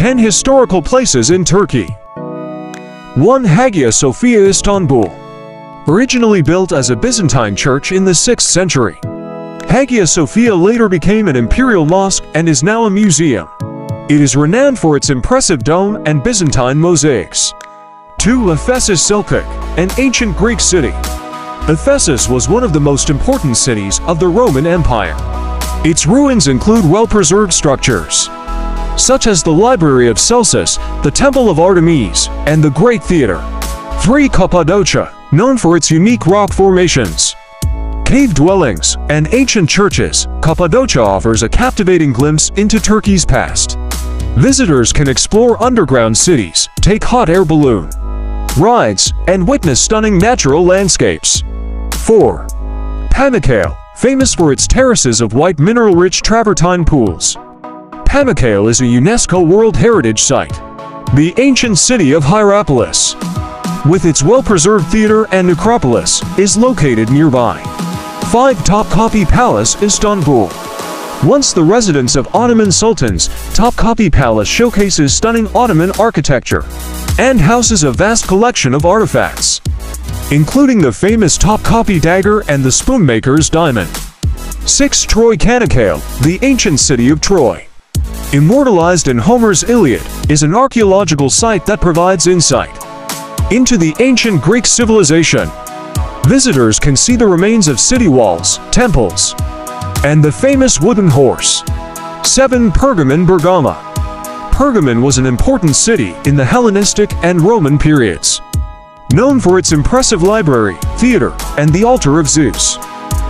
10 historical places in Turkey. 1. Hagia Sophia Istanbul. Originally built as a Byzantine church in the 6th century, Hagia Sophia later became an imperial mosque and is now a museum. It is renowned for its impressive dome and Byzantine mosaics. 2. Ephesus Selçuk, an ancient Greek city. Ephesus was one of the most important cities of the Roman Empire. Its ruins include well-preserved structures, such as the Library of Celsus, the Temple of Artemis, and the Great Theater. 3. Cappadocia, known for its unique rock formations, cave dwellings, and ancient churches, Cappadocia offers a captivating glimpse into Turkey's past. Visitors can explore underground cities, take hot air balloon rides, and witness stunning natural landscapes. 4. Pamukkale, famous for its terraces of white mineral-rich travertine pools. Pamukkale is a UNESCO World Heritage Site. The ancient city of Hierapolis, with its well-preserved theater and necropolis, is located nearby. 5. Top Topkapi Palace, Istanbul. Once the residence of Ottoman sultans, Topkapi Palace showcases stunning Ottoman architecture and houses a vast collection of artifacts, including the famous Topkapi dagger and the spoonmaker's diamond. 6. Troy Çanakkale, the ancient city of Troy. Immortalized in Homer's Iliad, is an archaeological site that provides insight into the ancient Greek civilization. Visitors can see the remains of city walls, temples, and the famous wooden horse. 7. Pergamon Bergama Pergamon was an important city in the Hellenistic and Roman periods. Known for its impressive library, theater, and the altar of Zeus.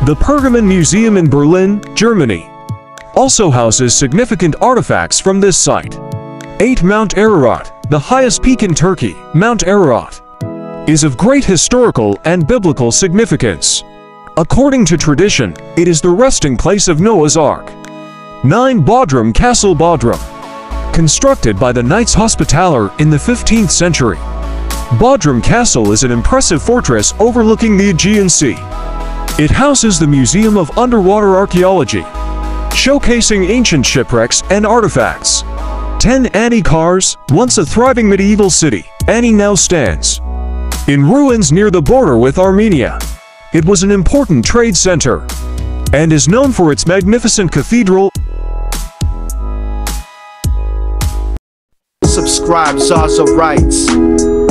The Pergamon Museum in Berlin, Germany, also houses significant artifacts from this site. 8. Mount Ararat, the highest peak in Turkey, Mount Ararat, is of great historical and biblical significance. According to tradition, it is the resting place of Noah's Ark. 9. Bodrum Castle Bodrum Constructed by the Knights Hospitaller in the 15th century, Bodrum Castle is an impressive fortress overlooking the Aegean Sea. It houses the Museum of Underwater Archaeology, showcasing ancient shipwrecks and artifacts. 10. Ani Kars, once a thriving medieval city, Ani now stands in ruins near the border with Armenia. It was an important trade center and is known for its magnificent cathedral. Subscribe, Zaza Writes.